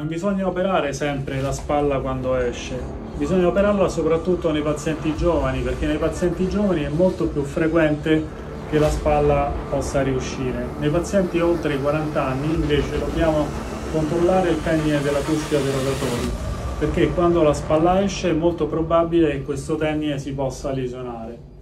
Non bisogna operare sempre la spalla quando esce, bisogna operarla soprattutto nei pazienti giovani perché nei pazienti giovani è molto più frequente che la spalla possa riuscire. Nei pazienti oltre i 40 anni invece dobbiamo controllare il tendine della cuspide dei rotatori perché quando la spalla esce è molto probabile che questo tendine si possa lesionare.